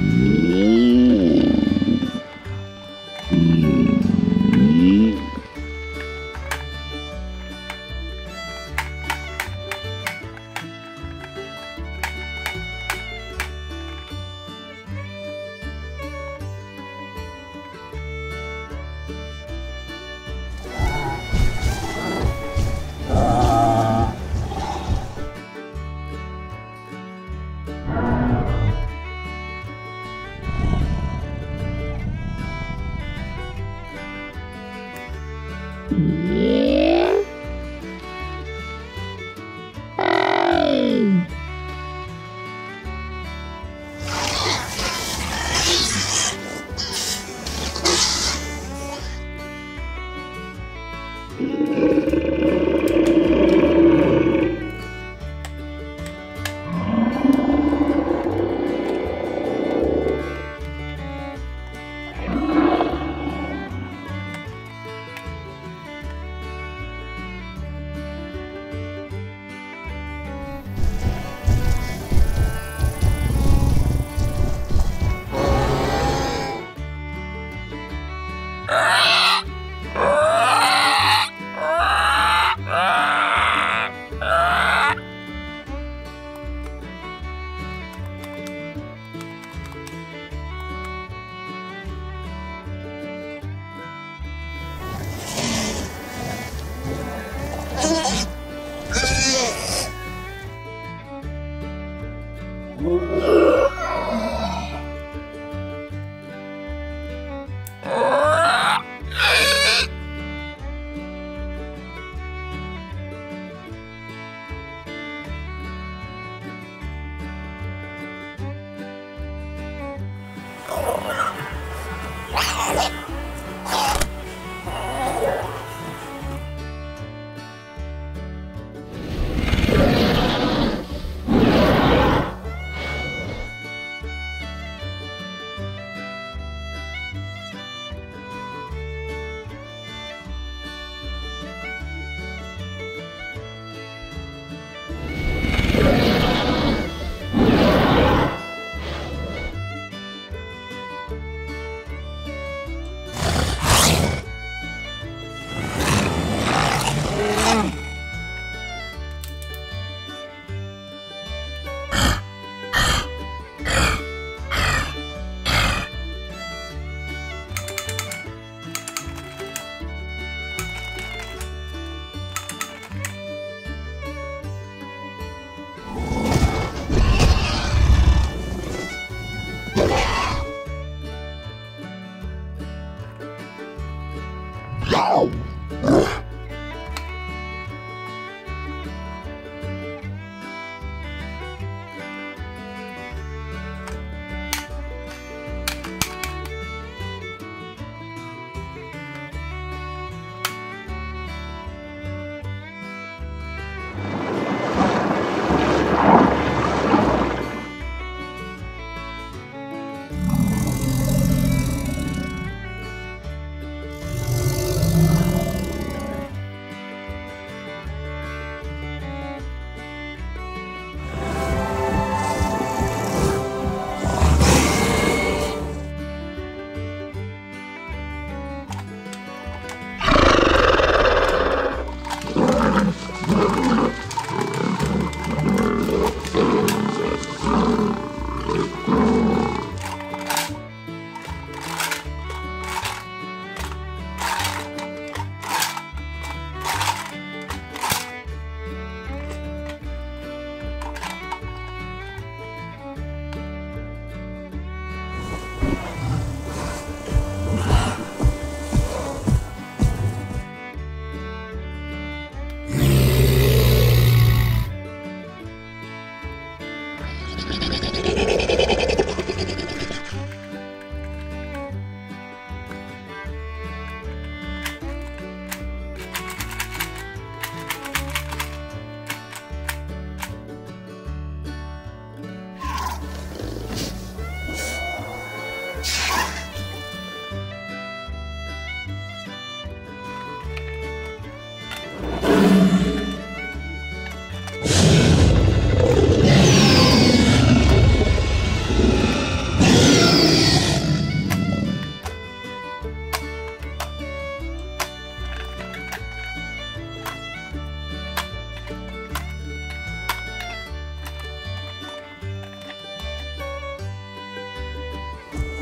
Yeah.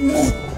Mm-hmm.